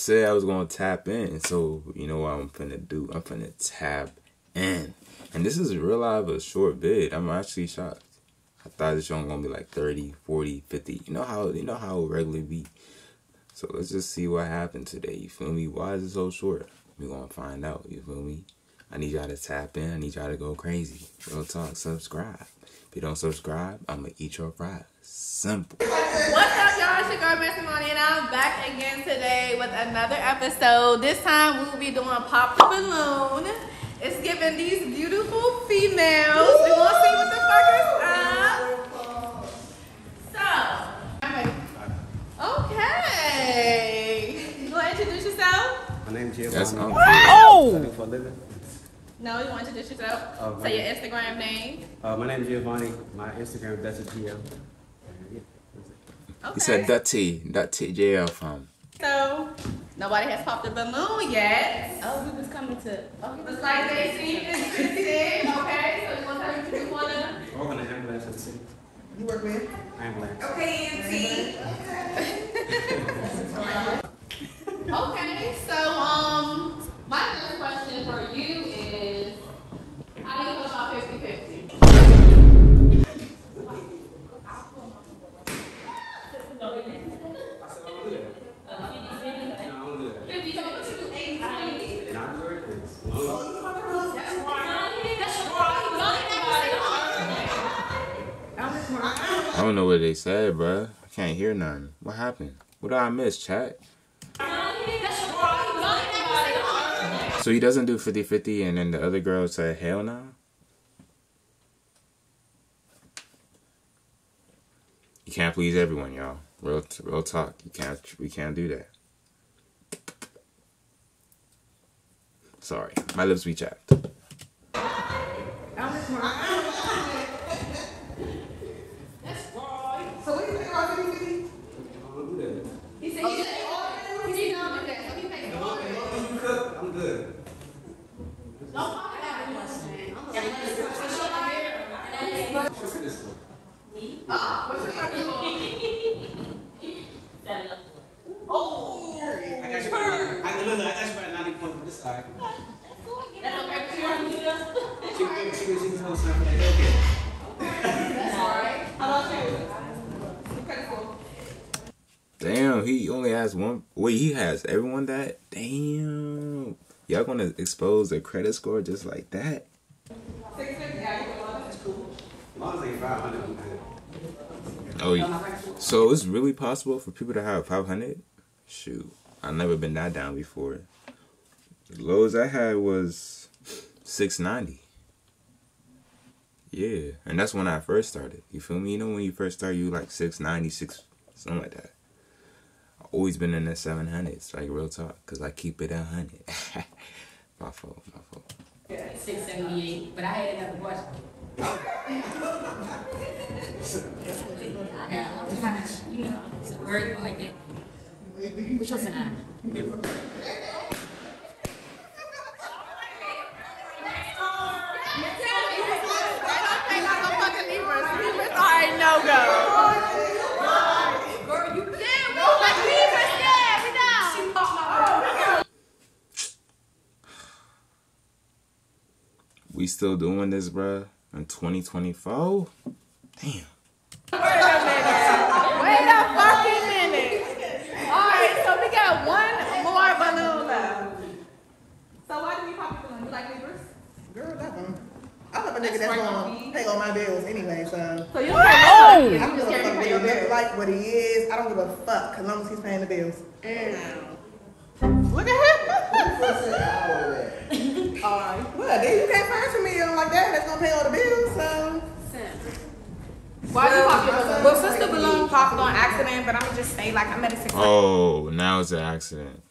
Said I was gonna tap in, so you know what I'm finna do? I'm finna tap in. And this is real live a short vid. I'm actually shocked. I thought this was gonna be like 30, 40, 50. You know how you know how regularly be. So let's just see what happened today. You feel me? Why is it so short? We gonna find out. You feel me? I need y'all to tap in. I need y'all to go crazy. Real talk. Subscribe. If you don't subscribe, I'ma eat your fries. Simple. What's up, y'all? It's your girl, Messy Mani, and I'm back again today with another episode. This time, we will be doing Pop the Balloon. It's giving these beautiful females. We're going to see what the fuck is up. So, Okay. You want to introduce yourself? My name's Giovanni. That's unfair. What I do for a living. No, you want to introduce yourself? Oh, Say your Instagram name. Uh, my name is Giovanni. My Instagram is Dutch GL. Okay. He said Dutty, Dutty JL fam. So, nobody has popped the balloon yet. Oh, we was coming to. Oh, Looks like they seem interested. Okay, so you want to tell me you want to? We're on the ambulance at the city. You work with? Ambulance. Okay, Okay, so um, my first question for you is, how do you feel about 50-50? No, I don't do that. 50 so what you do, 80 Not good. It's- I don't know what they said, bruh. I can't hear nothing. What happened? What did I miss, chat? So he doesn't do 50 50 and then the other girl said, hell no? You can't please everyone, y'all. Real, real talk. You can't. We can't do that. Sorry, my lips be chapped. So what do you think about 50 50? I don't do that. He said, he said, he don't do that, so he thinks, If you cook, I'm good. I got you. I can look. I got you by 90 points for this side. She can she can she can hold something like that. Okay. Damn, he only has one. Wait, he has everyone that? Damn. Y'all gonna expose their credit score just like that? As long as they 500, Oh, yeah. So it's really possible for people to have 500? Shoot. I've never been that down before. The lowest I had was 690. Yeah. And that's when I first started. You feel me? You know when you first start, you like 690, 6, something like that. Always been in the 700s, like real talk, because I keep it a 100. my fault, my fault. Six seventy-eight, but I had another question. You know, it's a word like that. Which was an? Alright, no go. Girl, you yeah, we like Libras, yeah, we down. We still doing this, bruh, in 2024? Damn. Wait a fucking minute. Alright, so we got one more balloon left. So why do we pop the balloon? You like Libras? Girl, that one. I'm a nigga that's gonna pay all my bills anyway, so. So you like oh. I don't give a fuck what he look like, what he is. I don't give a fuck, as long as he's paying the bills. Look at him. Alright. Well, then you can't find somebody like that that's gonna pay all the bills, so. Why do you pop your balloon? Well, Sister the balloon popped on accident, but I'm gonna just say like I'm at a six. Oh, now it's an accident.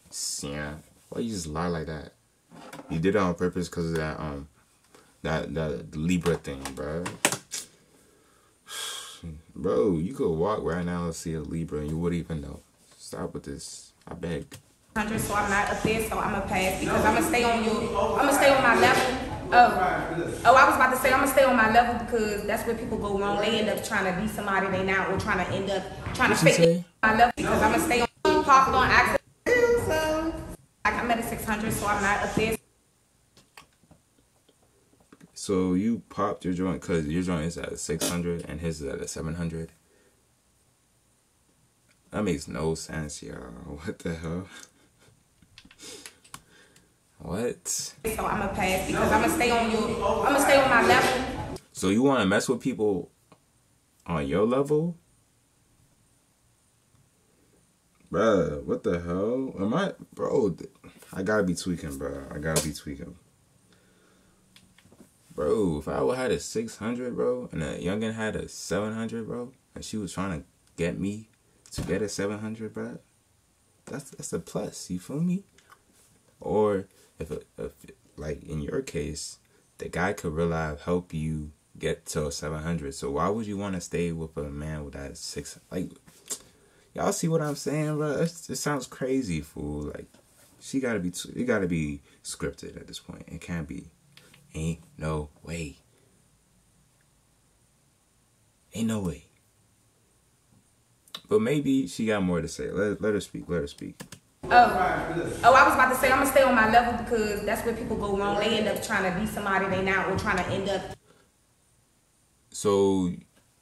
Yeah. Why you just lie like that? You did it on purpose because of that um that that Libra thing, bro. Bro, you could walk right now and see a Libra and you wouldn't even know. Stop with this. I beg. Hundred, so I'm not up there, so I'm gonna pass because I'm gonna stay on you. I'm gonna stay on my level. Oh, oh, I was about to say I'm gonna stay on my level because that's where people go wrong. They end up trying to be somebody they not, or trying to end up trying to What'd you fake say? my level because I'm gonna stay on popped on accident. Bills, so. I'm at a 600, so I'm not up there. So you popped your joint because your joint is at a 600 and his is at a 700. That makes no sense, y'all. What the hell? What? So I'm gonna pass because I'm gonna stay on your. I'm gonna stay on my level. So you want to mess with people on your level? Bruh, what the hell? Am I, bro? I gotta be tweaking, bro. I gotta be tweaking. Bro, if I would had a 600, bro, and a youngin had a 700, bro, and she was trying to get me to get a 700, bro, that's that's a plus. You feel me? Or if, if like in your case, the guy could really help you get to 700. So why would you want to stay with a man with that six? Like, y'all see what I'm saying, bro? It's, it sounds crazy, fool. Like, she gotta be, it gotta be scripted at this point. It can't be. Ain't no way. Ain't no way. But maybe she got more to say. Let, let her speak. Let her speak. Oh, oh, I was about to say I'm gonna stay on my level because that's where people go wrong. They end up trying to be somebody they not, or trying to end up. So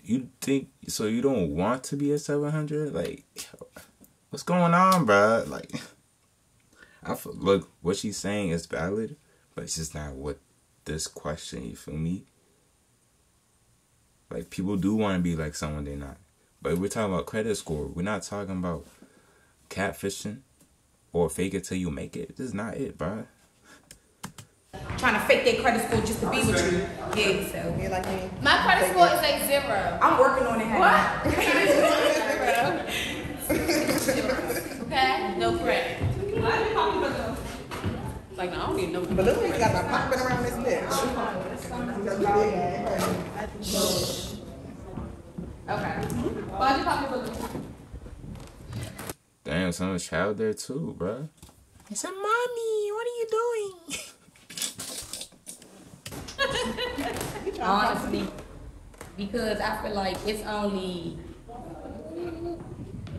you think so you don't want to be a 700 like what's going on bruh? like i feel, look what she's saying is valid but it's just not what this question you feel me like people do want to be like someone they're not but we're talking about credit score we're not talking about catfishing or fake it till you make it this is not it bro. Trying to fake their credit score just to be with you. Yeah, so you're like me? My credit score is a zero. I'm working on it. honey. Okay? No credit. Like, I don't even know. But look, we got my popping around this bitch. Okay. Why'd you pop your balloon? Damn someone's child there too bruh. I said mommy what are you doing Honestly, because I feel like it's only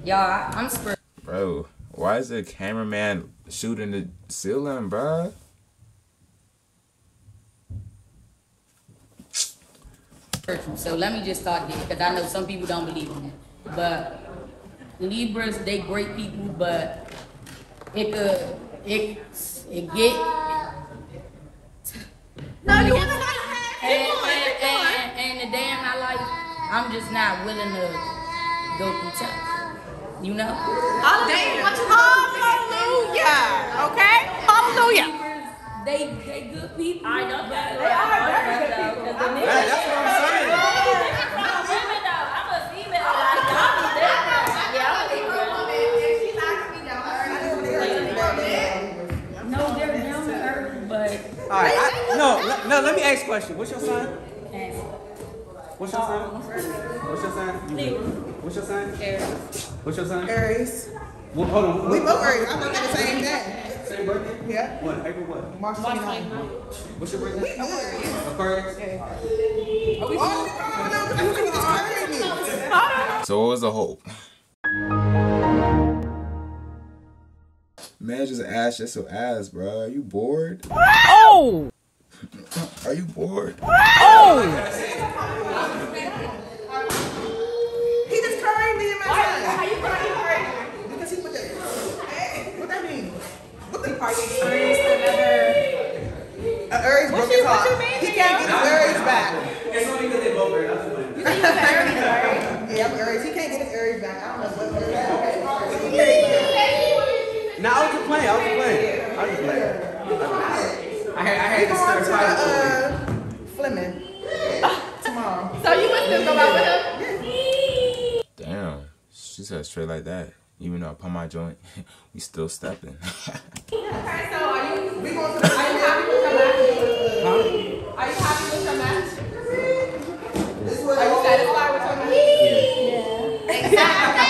y'all. I- I'm spur- Bro, why is the cameraman shooting the ceiling, bro? spiritual. So let me just start there because I know some people don't believe in that. But Libras, they great people, but it could it it get No, you want to and, and, and, and the day in my life, I'm just not willing to go through tests. You know? Hallelujah. Hallelujah. Okay? Hallelujah. Libras, they they good people. I know that. That- uh, that's what I'm saying. women though, I'm a female. Like y'all be different. Yeah, I'm a Libra. No, they're down to earth, but All right. I, no, let- no. Let me ask a question. What's your sign? What's your sign? What's your sign? What's your sign? What's your sign? Aries. Well, hold on. We both Aries. I thought they the same day. Same birthday? Yeah. What? April what? March 29th. What's your birthday? Aquarius. We calling out because you just carried. So what was the hope? Man, just ass just so ass, bro. Are you bored? Oh! Are you bored? Oh! He just carried me in my son. How you carried me? Because he put the. What that mean? What the Are you experienced another? Uh, Aries broke his heart. He can't get his Aries back. It's only because they both are. That's what You think he's Aries, right? Yeah, I'm Aries. He can't get his Aries back. I don't know what Aries is. No, I was just playing. I was just playing. I was just playing. I had, I had We to going start to fighting. uh, Fleming tomorrow. So you would still go out with him? Damn. She said straight like that. Even though I pump my joint, we still stepping. Okay, so are you, We going to the are you happy with your match? Huh? Are you happy with your match? Are you satisfied with your match? All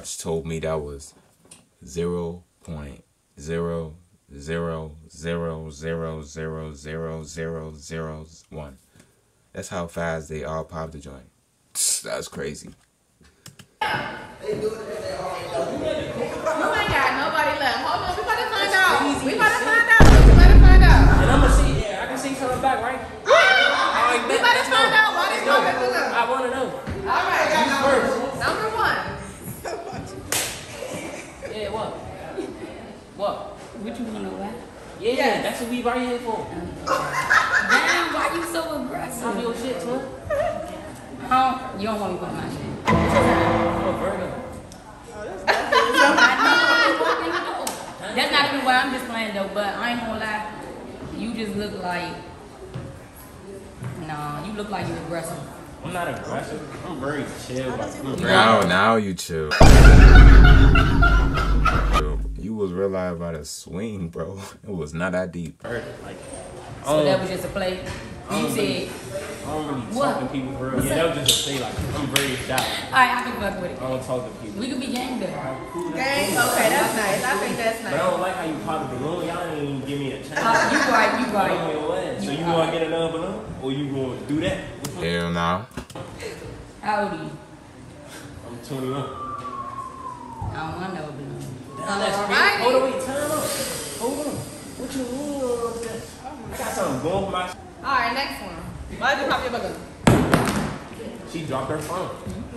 watch told me that was 0. 0.000000001. That's how fast they all popped the joint. That's crazy. They do it. Oh my God! Nobody left. Hold on. We about to find out. We about to find. out. Yeah, that's we right here for. Damn, why you so aggressive? Talk your shit, twin. Huh? You don't want me to put my shit. I'm a Virgo. That's not even why I'm just playing though, but I ain't gonna lie. You just look like Nah, you look like you're aggressive. I'm not aggressive. I'm very chill. Like. Now, now you chill. You was real live about a swing, bro. It was not that deep. Like, I So don't, that was just a play. You said, I don't really What? talk to people for real. Yeah, that was just a thing. Like, I'm very shy. alright, I can fuck with it. I don't talk to people. We could be gang there. Gang? Okay, that's nice. I think that's nice. But I don't like how you pop the balloon. Y'all didn't even give me a chance. Uh, you right, you I right. don't what. So you gonna get another balloon? Or you gonna do that? Hell no. How old are you? I'm 21. I don't want no balloon. Damn, that's Alrighty. Hold on, wait, time out. Hold on. What you mean? I got something going for my. All right, next one. Why did you pop your balloon? She dropped her phone.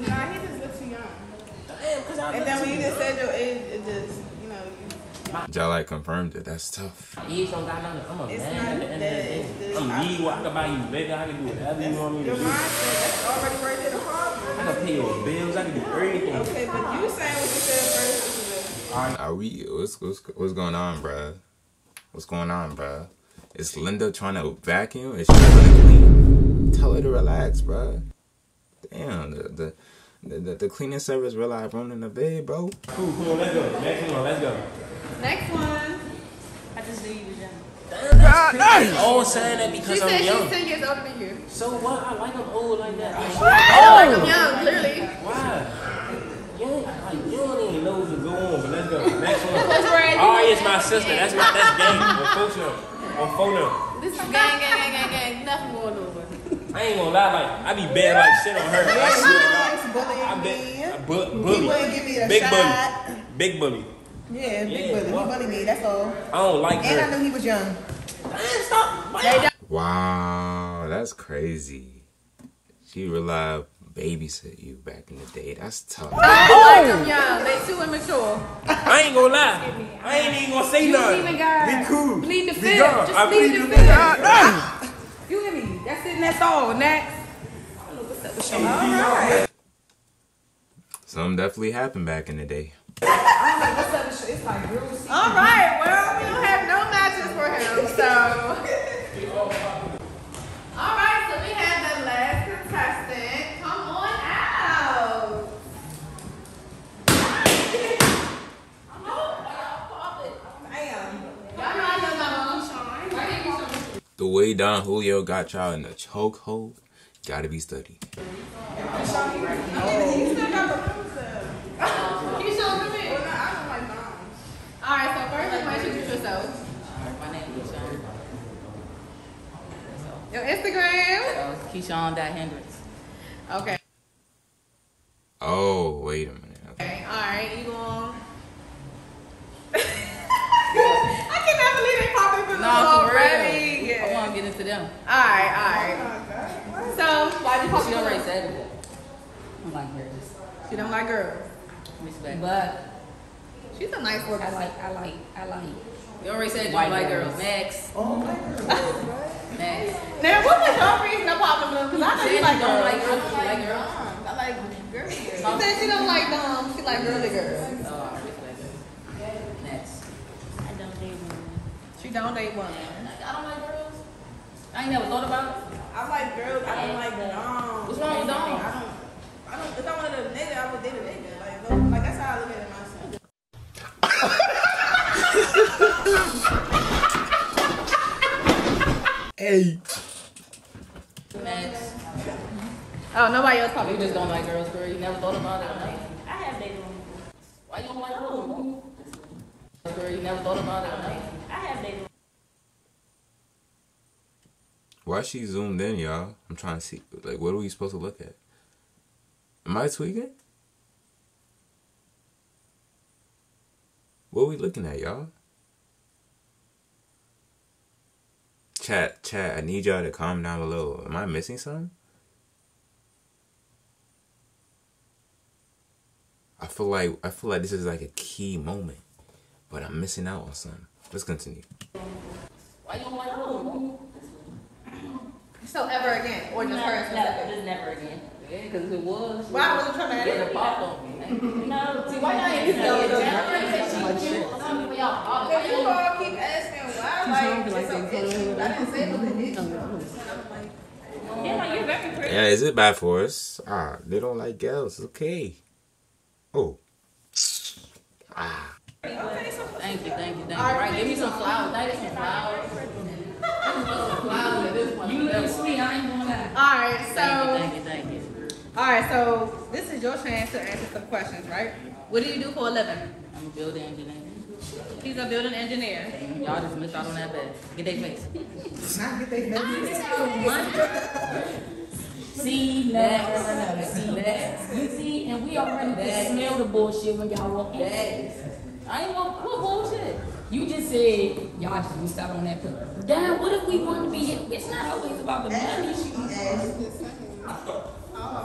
Nah, he just looks too young. Damn, cause I And then when you just said your age, it just, you know, you- Y'all like confirmed it. That's tough. Age don't got nothing. I'm a It's man not at the end of that, day. it's just- I'm legal. I can buy you bigger. I can do whatever you want me to your do. mindset, that's already right there, the problem. I can pay your bills. I can do everything. Okay, but you saying what you said first is Are we? What's what's, what's going on, bruh? What's going on, bruh? Is Linda trying to vacuum? Is she trying to clean? Tell her to relax, bruh. Damn, the the the, the, the cleaning service realized running the bed, bro. Cool, cool. Let's go. Next one. Let's go. Next one. I just knew you was young. Damn, that's crazy. All saying that She because said I'm she's young. 10 years older than you. So what? I like them old like that. Like, Oh! Like I'm young, clearly. why? You ain't, like, you don't even know what's going on, but let's go. Next one. What's red? Oh, my sister. That's my that's gang. On folks know. On phone know. This is gang, gang, gang, gang, gang. Nothing going over. I ain't gonna lie, like I be bad like shit on her. I swear to God. Nice bullying I me. bet. I bu- He bully. wouldn't give me a Big shot. bully. Big bully. Yeah, big Yeah, bully. He bullied me, that's all. I don't like And I knew he was young. Man, stop. Wow, that's crazy. She relied babysit you back in the day. That's tough. I like I'm young. They too immature. I ain't gonna lie. I ain't even gonna say You nothing. even got We cool. Plead the We fifth. gone. Just I plead plead the the fifth. Ah! You hear me? That's it and that's all. Next. Some definitely happened back in the day. What's up? It's it's like real secret. All right. Well, Don Julio got y'all in the chokehold. Gotta be steady. Alright, so first, introduce? My name is Keyshawn. Your Instagram? Hendricks. Okay. Oh, wait a minute. Want to get into them. All right. All right. So why'd you pop She your already balloon? said it. I'm like hers. She don't like girls. Respect. But She's a nice girl. I like, I like, I like. You already said you White like girls. girls. Next. Next. Oh, now, what was your reason to pop the? Because I know you you like girls. like girls. You like girls. I like girls. She said she don't like dumb. She like girly girls. Oh, I respect it. Next. I don't date women. She don't date women. I don't like girls. I ain't never thought about it. I like girls. I don't like dogs. What's wrong with dogs? I don't. I don't. If I wanted a nigga, I would date a nigga. Like, no, like that's how I look at it myself. Hey. Next. Oh, nobody else You probably just don't like girls, girl. You never thought about it. I have dated women. Why you don't like women? Girl, you never thought about it. right? I have dated Why she zoomed in, y'all? I'm trying to see. Like, what are we supposed to look at? Am I tweaking? What are we looking at, y'all? Chat, chat. I need y'all to calm down little. Am I missing something? I feel like I feel like this is like a key moment, but I'm missing out on something. Let's continue. Why you don't like women? So ever again, or just her Never, never, just never again. Yeah, because it was. Why I wasn't trying to Yeah, add the pop on me. No, See, why y'all ain't no, Why y'all But you all keep asking why, like, it's so itchy. I didn't say nothing itchy. Yeah, no, you're very pretty. Yeah, is it bad for us? Ah, they don't like girls. Okay. Oh. Ah. Thank you, thank you, thank you. All right, give me some flowers. Now get some flowers. Flowers at this point. All right, Thank you, so thank you, thank you. all right, so this is your chance to answer some questions, right? What do you do for a living? I'm a building engineer. He's a building engineer. Y'all just missed out on that bed. Get their face. Not get they See next, see next. You see, and we already can smell the bullshit when y'all walk in. I ain't want what bullshit. You just said y'all just missed out on that. put- Damn, what if we want to be? It's not always about the money.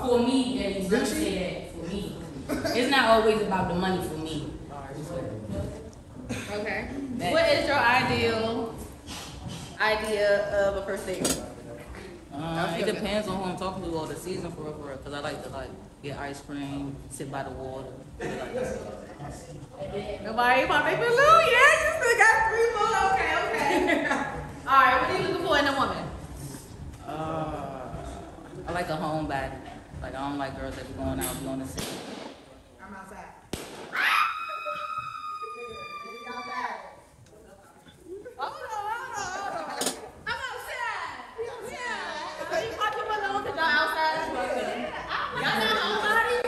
For me, that is not say that for me. It's not always about the money for me. Okay. What is your ideal idea of a first date? Uh, it depends on who I'm talking to or the season for real, for real. Cause I like to like get ice cream, sit by the water. like. Nobody popping balloon? Yeah, you still got three more. Okay, okay. All right, what are you looking for in a woman? Uh, I like a home body. Like I don't like girls that be going out, be on the city. I'm outside. Hold on, hold on, hold on. I'm outside. Yeah. Are you popping balloon because y'all outside? Y'all not homebody?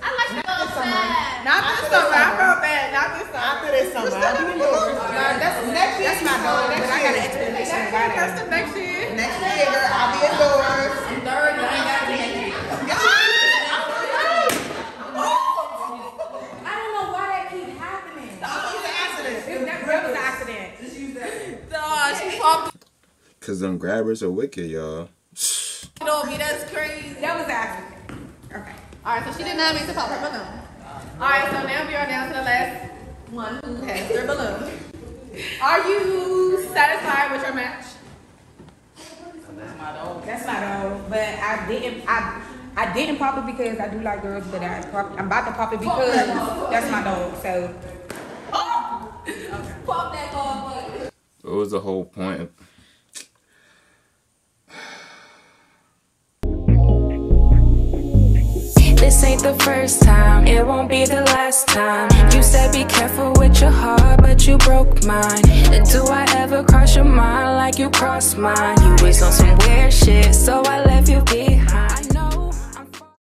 I like to go outside. Not this summer. I felt bad. Not this summer. After this summer, I'll be indoors. That's next That's my dog, but I got an explanation about it. That's the next year. Next year, girl, I'll be indoors. I'm third, and I ain't got to be next week. I don't know why that keeps happening. If that that was an accident. Oh, she popped Cause them grabbers are wicked, y'all. it on me. That's crazy. That was an accident. Okay. All right, so she did not mean to pop her balloon. All right, so now we are down to the last one who has their balloon. Are you satisfied with your match? That's my dog. That's my dog. But I didn't I I didn't pop it because I do like girls, but I pop, I'm about to pop it because that's my dog. So Pop that motherfucker. What was the whole point? This ain't the first time, it won't be the last time. You said be careful with your heart, but you broke mine. Do I ever cross your mind like you crossed mine? You was on some weird shit, so I left you behind.